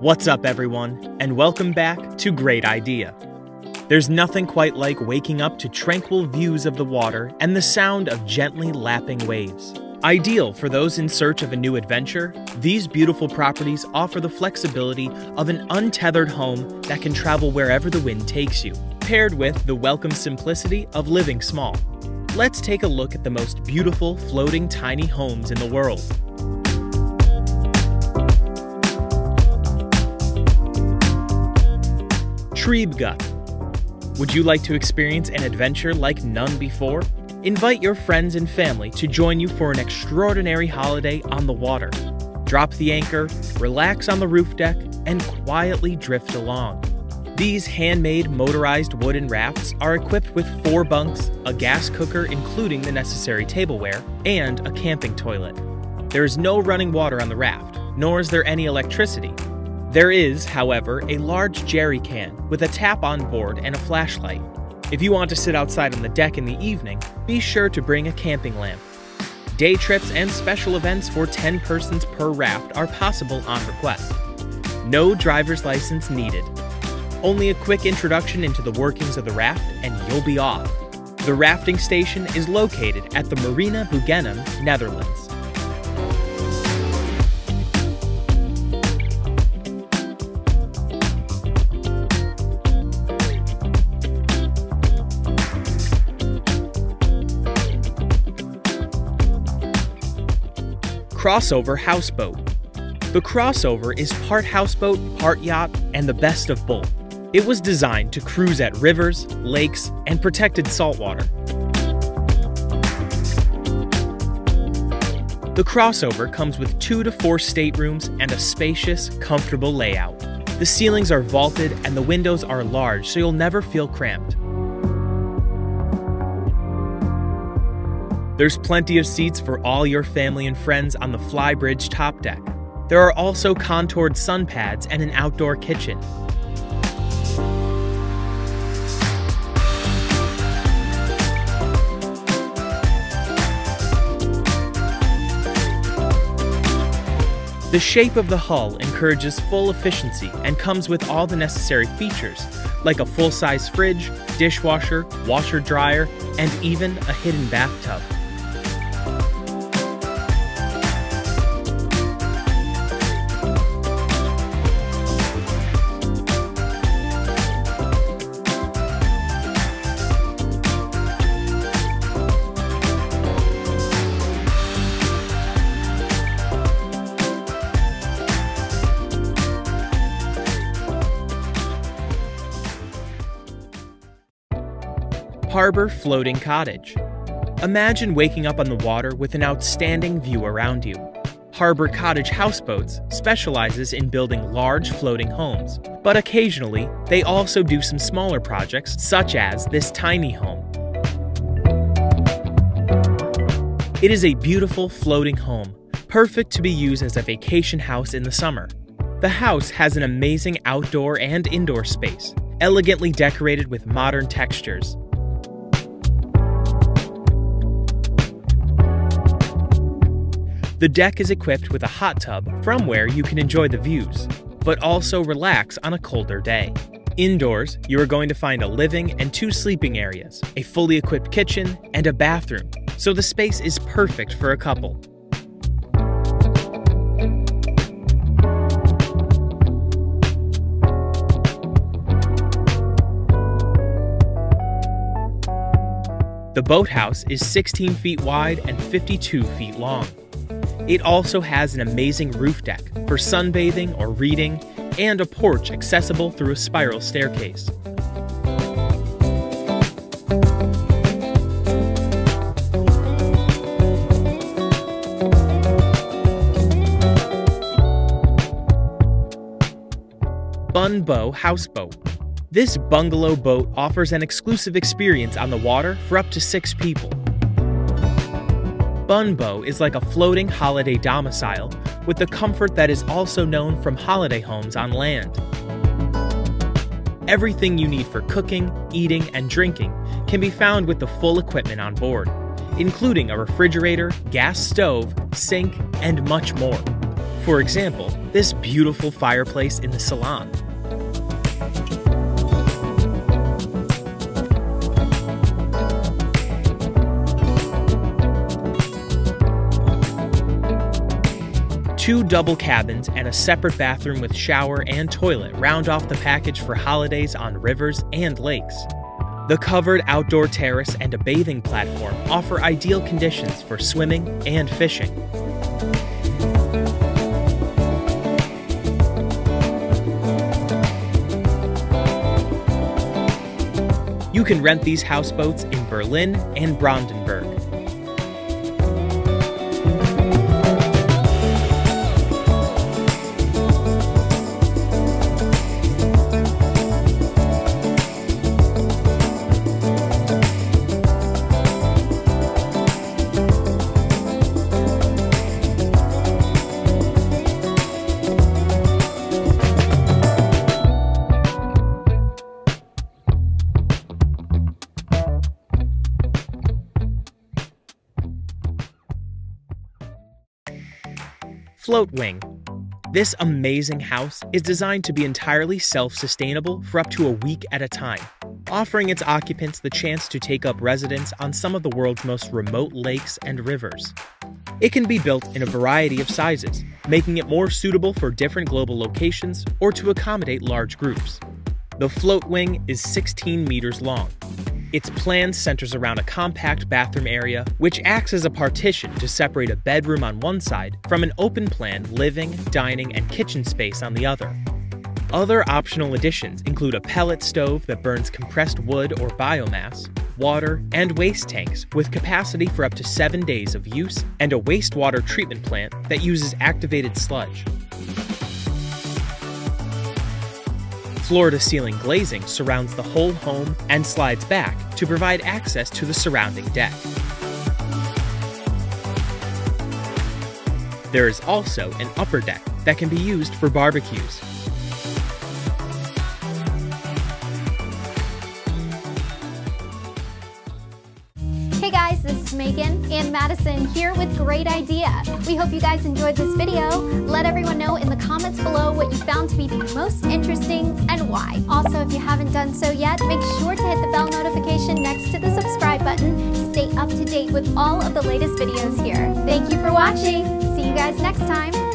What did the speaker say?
What's up, everyone, and welcome back to Great Idea. There's nothing quite like waking up to tranquil views of the water and the sound of gently lapping waves. Ideal for those in search of a new adventure, these beautiful properties offer the flexibility of an untethered home that can travel wherever the wind takes you, paired with the welcome simplicity of living small. Let's take a look at the most beautiful floating tiny homes in the world. TreibGut. Would you like to experience an adventure like none before? Invite your friends and family to join you for an extraordinary holiday on the water. Drop the anchor, relax on the roof deck, and quietly drift along. These handmade motorized wooden rafts are equipped with four bunks, a gas cooker including the necessary tableware, and a camping toilet. There is no running water on the raft, nor is there any electricity, there is, however, a large jerry can with a tap on board and a flashlight. If you want to sit outside on the deck in the evening, be sure to bring a camping lamp. Day trips and special events for 10 persons per raft are possible on request. No driver's license needed. Only a quick introduction into the workings of the raft and you'll be off. The rafting station is located at the Marina Buggenum, Netherlands. Crossover Houseboat. The Crossover is part houseboat, part yacht, and the best of both. It was designed to cruise at rivers, lakes, and protected saltwater. The crossover comes with two to four staterooms and a spacious, comfortable layout. The ceilings are vaulted and the windows are large so you'll never feel cramped. There's plenty of seats for all your family and friends on the Flybridge top deck. There are also contoured sun pads and an outdoor kitchen. The shape of the hull encourages full efficiency and comes with all the necessary features, like a full-size fridge, dishwasher, washer dryer, and even a hidden bathtub. Harbor Floating Cottage. Imagine waking up on the water with an outstanding view around you. Harbor Cottage Houseboats specializes in building large floating homes, but occasionally they also do some smaller projects such as this tiny home. It is a beautiful floating home, perfect to be used as a vacation house in the summer. The house has an amazing outdoor and indoor space, elegantly decorated with modern textures, The deck is equipped with a hot tub from where you can enjoy the views, but also relax on a colder day. Indoors, you are going to find a living and two sleeping areas, a fully equipped kitchen, and a bathroom, so the space is perfect for a couple. The boathouse is 16 feet wide and 52 feet long. It also has an amazing roof deck for sunbathing or reading, and a porch accessible through a spiral staircase. Bunbo Houseboat. This bungalow boat offers an exclusive experience on the water for up to six people. Bunbo is like a floating holiday domicile with the comfort that is also known from holiday homes on land. Everything you need for cooking, eating, and drinking can be found with the full equipment on board, including a refrigerator, gas stove, sink, and much more. For example, this beautiful fireplace in the salon. Two double cabins and a separate bathroom with shower and toilet round off the package for holidays on rivers and lakes. The covered outdoor terrace and a bathing platform offer ideal conditions for swimming and fishing. You can rent these houseboats in Berlin and Brandenburg. Float Wing. This amazing house is designed to be entirely self sustainable for up to a week at a time, offering its occupants the chance to take up residence on some of the world's most remote lakes and rivers. It can be built in a variety of sizes, making it more suitable for different global locations or to accommodate large groups. The float wing is 16 meters long, its plan centers around a compact bathroom area, which acts as a partition to separate a bedroom on one side from an open plan living, dining, and kitchen space on the other. Other optional additions include a pellet stove that burns compressed wood or biomass, water, and waste tanks with capacity for up to seven days of use, and a wastewater treatment plant that uses activated sludge. Floor to ceiling glazing surrounds the whole home and slides back to provide access to the surrounding deck. There is also an upper deck that can be used for barbecues. Hey guys, this is Megan and Madison here with Great Idea. We hope you guys enjoyed this video. Let everyone know in the comments below what you found to be the most interesting and why. Also, if you haven't done so yet, make sure to hit the bell notification next to the subscribe button to stay up to date with all of the latest videos here. Thank you for watching. See you guys next time.